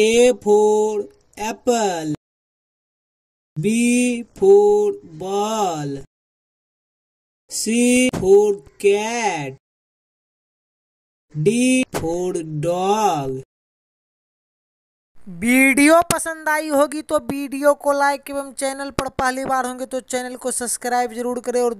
A for apple. B for ball. C for cat. D for dog. Video पसंद आई होगी तो video को लाइक एवं चैनल पर पहली बार होंगे तो चैनल को सब्सक्राइब ज़रूर करें और